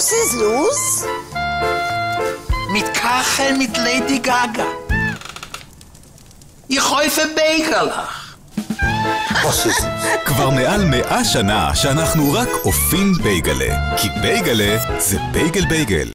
Was ist los? Mit Kachel mit Lady Gaga. Ich hoffe בייגלח. כבר מעל מאה שנה שאנחנו רק אופים בייגלה, כי בייגלה זה בייגל בייגל.